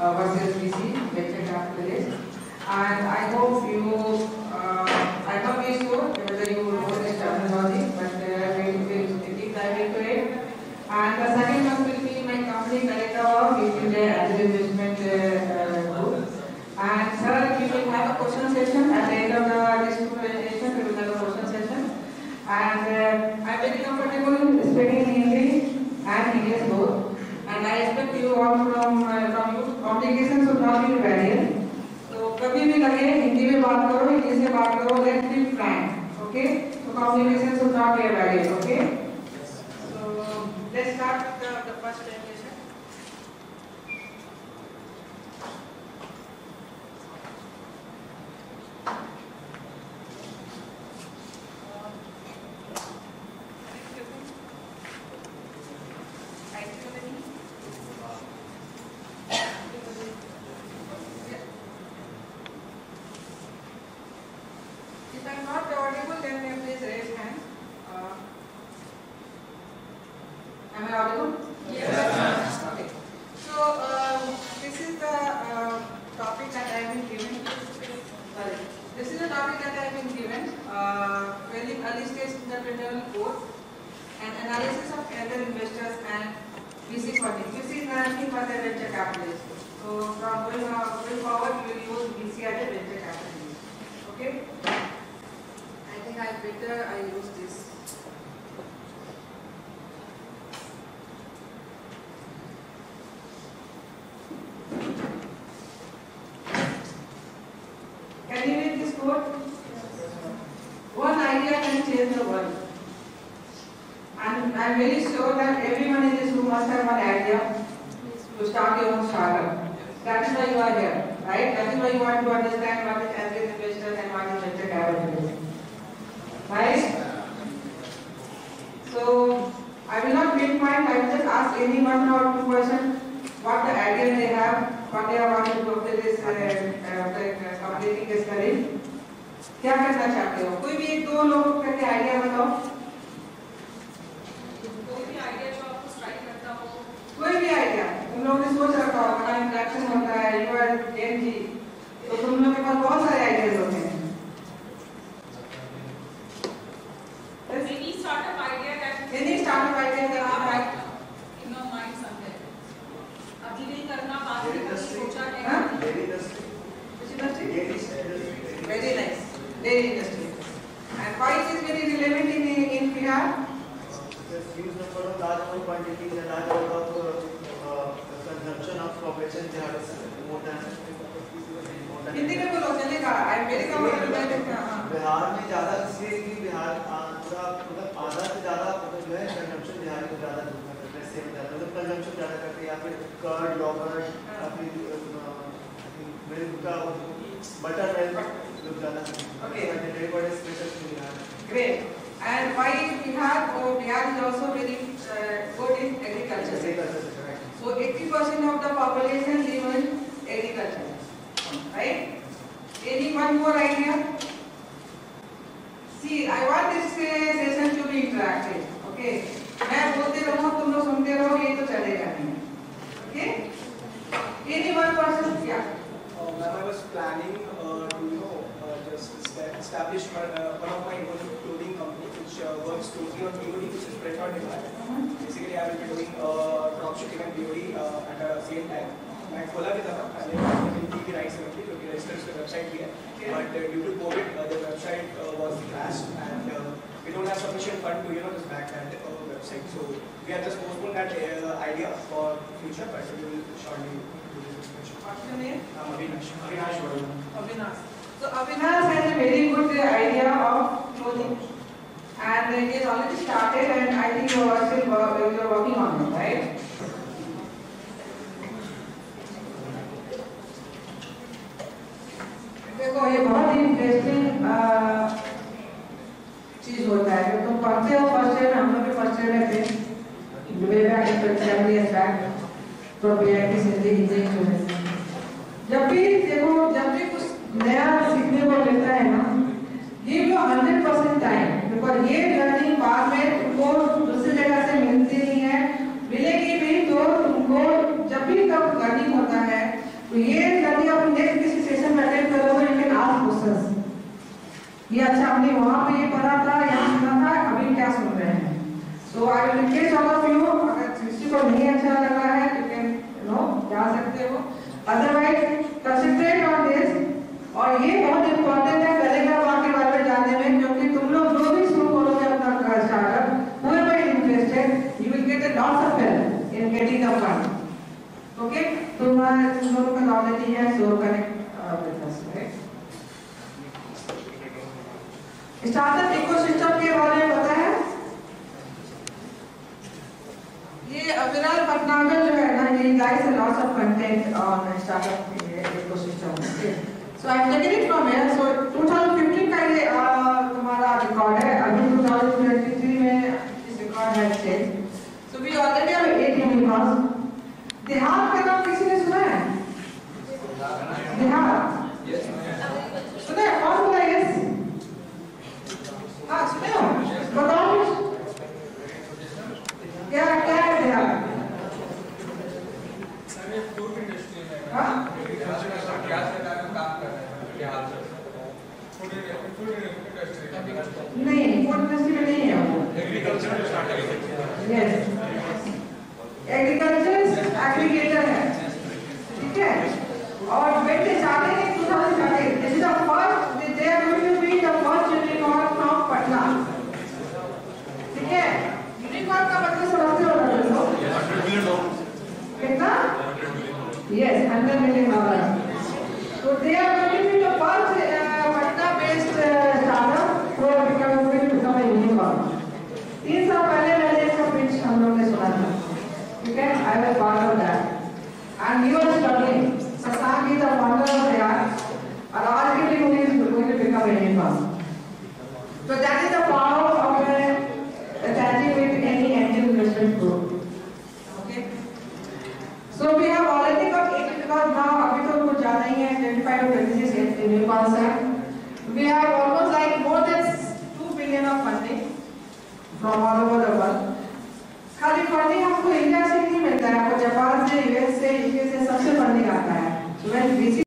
uh, versus VC, venture capitalists. And I hope you, uh, I'm not very sure whether you know this terminology, but uh, we will deep dive into it. And the second one will be my company, Kalita, which is an angel investment uh, uh, group. And third, we will have a question session at the end of the presentation. We will have a question session. And uh, I'm very comfortable speaking in English and English both. And I expect you all from uh, from you communication should not be a तो कभी भी लगे, हिंदी में बात करो, English में बात करो लेट्स बी फ्रैंक, ओके? तो complication should not be barrier okay? So let's start the first I'm not audible, then may please raise hand. Uh, Am I audible? Yes. Okay. So, um, this is the uh, topic that I have been given. Sorry. This is the topic that I have been given. Uh, very early stage entrepreneurial growth and analysis of angel investors and VC funding. VC is nothing but a venture capitalist. So, from going, uh, going forward, we will use VC as a venture capitalist. Okay? I I use this. Can you read this quote? One idea can change the world. And I'm very sure that everyone in this room must have one idea to start your own startup. That is why you are here, right? That is why you want to understand what is any one or two questions what the idea they have, what they are wanting to do after this, uh, uh, completing this study. क्या करना चाहते हो? कोई भी एक दो लोग करके आइडिया बताओ। कोई भी आइडिया आइडिया तुम लोगों ने सोच रखा होगा इंट्रैक्शन होता है यू आर जेन जी तो तुम लोग के पास बहुत सारे आइडियाज़ होते हैं any startup idea that any startup idea you that you have like in your mind somewhere अभी नहीं करना बाद में कभी सोचा है हाँ? Dairy industry. which industry Dairy industry. very nice dairy industry and why it is very relevant in in Bihar Just huge number of large amount quantities and large amount of uh, uh, consumption of population they have more than Hindi में बोलो चलेगा I am very comfortable हाँ बिहार में ज़्यादा इसलिए कि बिहार पूरा मतलब आधा से ज़्यादा मतलब जो है कंजम्पशन बिहार में ज़्यादा हैं ज़्यादा मतलब कंजम्पशन ज़्यादा करते हैं या फिर कर्ड योगर्ट या फिर मिल्क का बटर मिल्क लोग ज़्यादा Okay. Dairy products special Bihar great and why in Bihar oh, Bihar is also very uh, good in agriculture Agriculture sector, right. So 80% of the population live in agriculture, right? Any one more idea? See, I want this uh, session to be interactive, okay? मैं बोलते रहूँ तुम लोग सुनते रहो ये तो चलेगा नहीं, okay? Any one person? Yeah. Uh, When I was planning uh, to, you know, uh, just esta- establish one uh, one of my own clothing company uh, totally on BOD, which is print on demand. Basically, I will be doing uh, dropshipping and BOD uh, at the same time. मैं खोला भी था ना पहले की right समझ क्योंकि register उसका वेबसाइट भी है but due to Covid the website was crashed and uh, we don't have sufficient fund to you know just back that uh, website so we have just postponed that uh, idea for future but we will shortly do this expansion. What's your name? I'm Avinash. Avinash Varma. Avinash. So Avinash has a very good uh, idea of clothing, and then it is already started and I think you are still you are working on it, right? देखो ये बहुत ही interesting चीज़ होता है। तो तुम पढ़ते हो? First year में हम लोग भी फ़र्स्ट ईयर में थे। Way back in seven years back probability Hindi English जो है जब भी देखो जब भी कुछ नया हमने वहाँ पे ये पढ़ा था यहाँ सुना था, अभी क्या सुन रहे हैं? So I will request all of you अगर किसी को नहीं अच्छा लग रहा है तो कैन नो जा सकते हो। अदरवाइज़ कंसंट्रेट ऑन दिस और ये बहुत इंपॉर्टेंट है टेलीग्राम के बारे में जानने में, क्योंकि तुम लोग जो भी शुरू करोगे अपना startup is interested you will get a lot of help in getting the fund okay? तुम्हारा, तुम लोगों का नॉलेज ही है सो कनेक्ट स्टार्टअप इकोसिस्टम के बारे में पता है ये अविनाश भटनागर जो है ना ये guys a lots of content on startup ecosystem okay so i'm taking it from here so 2015 का ये uh, तुम्हारा रिकॉर्ड है अभी 2023 में इस रिकॉर्ड है so we already have 8 unicorns देहात का नाम किसी ने सुना है देहात सुना है कौन बोला यस हाँ सुने हो बताओ कुछ। क्या क्या है देहात हाँ नहीं फ़ूड इंडस्ट्री में नहीं है वो। यस एग्रीकल्चर एग्रीगेटर है ठीक है और बेटे चाहते हैं two thousand thirty this is the first they are going to be the first unicorn from Patna ठीक है यूनिकॉर्न का मतलब समझते हो ना तुम लोग कितना million dollar So they are going to be the first uh, Patna-based uh, startup who are becoming going to become a unicorn. तीन साल पहले मैंने इसका पिच हम लोग ने सुना था ठीक है I was part of that and you are studying Shashank is the founder of यार और आज के लिए मुझे going to become a unicorn. So that is the power of uh, attaching with any angel investment group. Okay. So we have already got eight because now अभी तो कुछ ज़्यादा ही है 25 or 26 unicorns है. We have almost like more than 2 billion of funding from all over the world. खाली funding हमको India से नहीं मिलता है आपको जापान से यूएस से यूके से सबसे फंडिंग आता है.